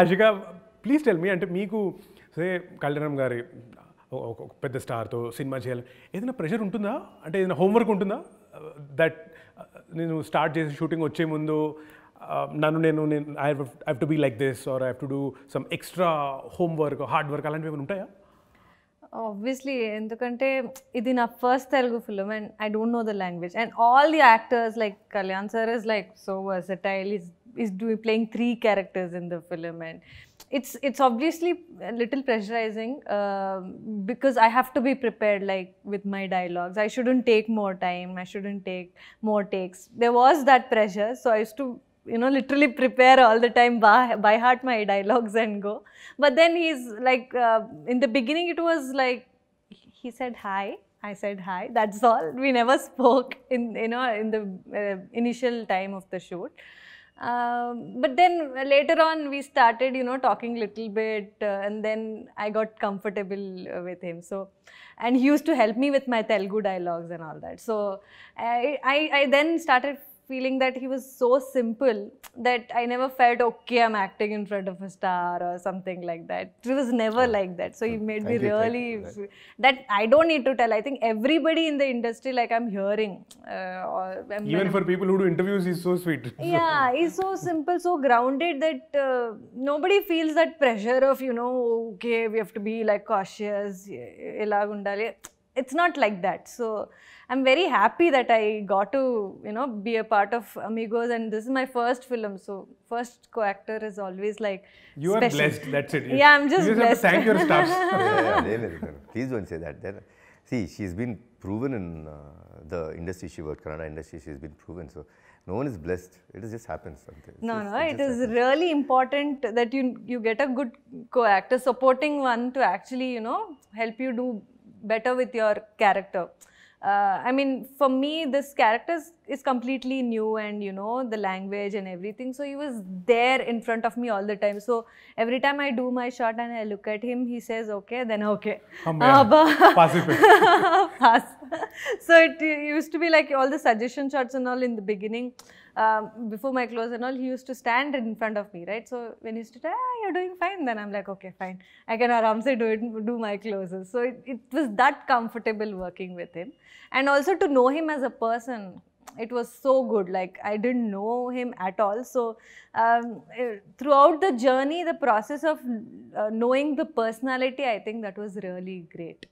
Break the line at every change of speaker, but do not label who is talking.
Ashika please tell me అంటే మీకు సే కళ్యాణం గారి ఒక పెద్ద స్టార్తో సినిమా చేయాలి. ఏదైనా ప్రెషర్ ఉంటుందా? అంటే ఏదైనా హోంవర్క్ ఉంటుందా? Uh, దట్ uh, నేను స్టార్ట్ చేసి షూటింగ్ వచ్చే ముందు uh, నన్ను నేను నేను I have to be like this or I have to do some extra homework hard work అలాంటివి ఏమైనా ఉంటాయా?
ఆబ్వియస్లీ ఎందుకంటే ఇది నా first Telugu film and I don't know the language and all the actors like Kalyan sir is like so versatile is is doing playing three characters in the film and it's it's obviously a little pressurizing uh, because I have to be prepared like with my dialogues. I shouldn't take more time. I shouldn't take more takes. There was that pressure, so I used to you know literally prepare all the time by, by heart my dialogues and go. But then he's like uh, in the beginning it was like he said hi. I said hi. That's all. We never spoke in you know in the uh, initial time of the shoot. Um, but then later on we started you know talking a little bit uh, and then i got comfortable uh, with him. So and he used to help me with my telugu dialogues and all that. So i i, I then started feeling that he was so simple that I never felt okay, I'm acting in front of a star or something like that. It was never yeah. like that. So he made me really that. that. I don't need to tell. I think everybody in the industry, like I'm hearing, uh, or I'm
even for I'm, people who do interviews, he's so sweet.
Yeah, he's so simple, so grounded that uh, nobody feels that pressure of you know, okay, we have to be like cautious it's not like that. So I'm very happy that I got to, you know, be a part of Amigos and this is my first film. So first co-actor is always like
You
special.
are blessed, that's it.
Yeah, I'm just, you just blessed.
thank your stars.
yeah, yeah, Please don't say that. See, she's been proven in uh, the industry she worked, Kannada industry, she's been proven. So no one is blessed. It just happens. Sometimes.
No, no, it,
it
is
happens.
really important that you you get a good co-actor supporting one to actually you know help you do better with your character. Uh, I mean, for me, this character is completely new and, you know, the language and everything. So he was there in front of me all the time. So every time I do my shot and I look at him, he says, okay, then okay. Pass. so it used to be like all the suggestion shots and all in the beginning. Um, before my close and all, he used to stand in front of me, right? So when he used to say, ah, you're doing fine, then I'm like, okay, fine. I can aram se do it, do my closes. So it, it was that comfortable working with him. And also to know him as a person, it was so good. Like I didn't know him at all. So um, eh, throughout the journey, the process of uh, knowing the personality, I think that was really great.